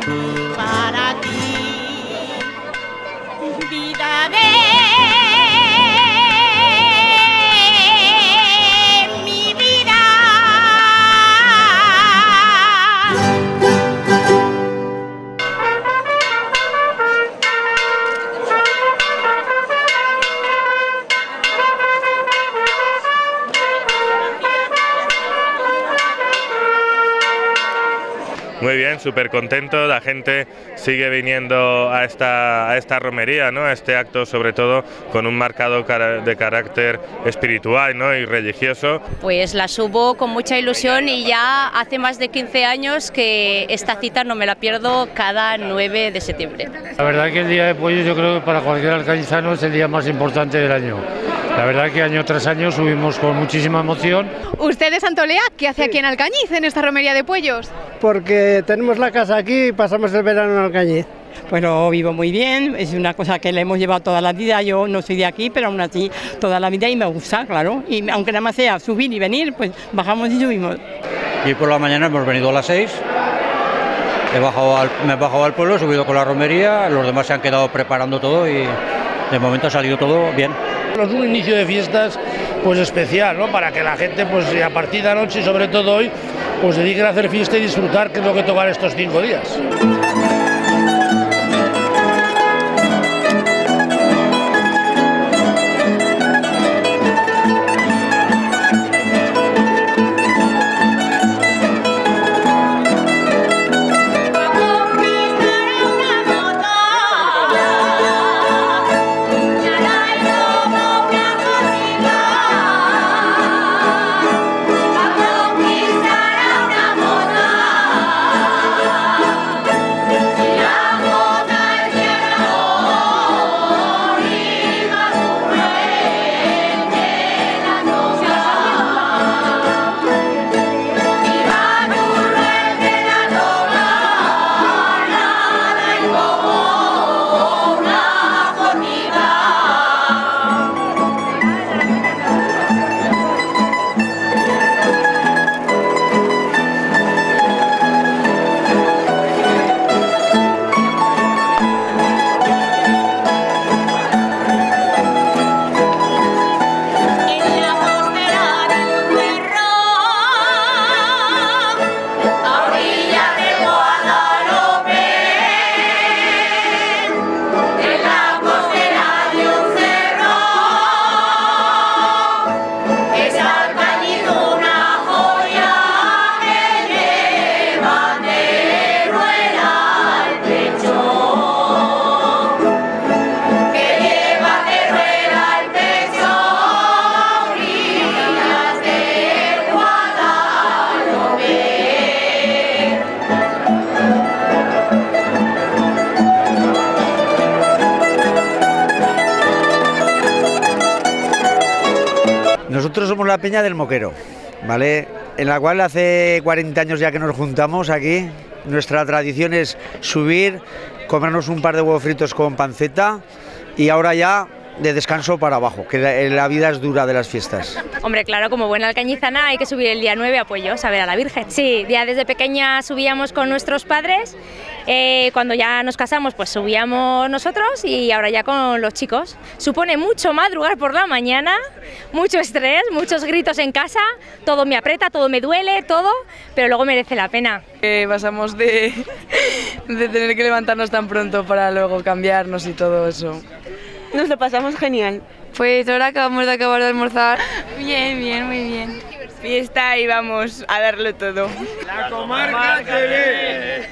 ofrezco aquí Muy bien, súper contento. La gente sigue viniendo a esta, a esta romería, ¿no? a este acto, sobre todo con un marcado de carácter espiritual ¿no? y religioso. Pues la subo con mucha ilusión y ya hace más de 15 años que esta cita no me la pierdo cada 9 de septiembre. La verdad que el Día de Pollos yo creo que para cualquier alcañizano es el día más importante del año. La verdad que año tras año subimos con muchísima emoción. ¿Usted de Santolea? ¿Qué hace aquí en Alcañiz, en esta romería de pollos? porque tenemos la casa aquí y pasamos el verano en Alcañiz. Pues lo vivo muy bien, es una cosa que le hemos llevado toda la vida. Yo no soy de aquí, pero aún así toda la vida y me gusta, claro. Y aunque nada más sea subir y venir, pues bajamos y subimos. Y por la mañana hemos venido a las 6. He bajado al- me he bajado al pueblo, he subido con la romería, los demás se han quedado preparando todo y de momento ha salido todo bien. Es un inicio de fiestas pues especial, ¿no? Para que la gente pues a partir de anoche y sobre todo hoy pues dediquen a hacer fiesta y disfrutar que es lo que tocan estos cinco días. Nosotros somos la Peña del Moquero, ¿vale? En la cual hace 40 años ya que nos juntamos aquí. Nuestra tradición es subir, comernos un par de huevos fritos con panceta y ahora ya de descanso para abajo, que la, vida es dura de las fiestas. Hombre, claro, como buena alcañizana hay que subir el día 9 a Puellos a ver a la Virgen. Sí, ya desde pequeña subíamos con nuestros padres, eh, cuando ya nos casamos pues subíamos nosotros y ahora ya con los chicos. Supone mucho madrugar por la mañana, mucho estrés, muchos gritos en casa, todo me aprieta, todo me duele, todo, pero luego merece la pena. Eh, pasamos de, de tener que levantarnos tan pronto para luego cambiarnos y todo eso. Nos lo pasamos genial. Pues ahora acabamos de acabar de almorzar. Bien, bien, muy bien. Fiesta y vamos a darlo todo. La comarca que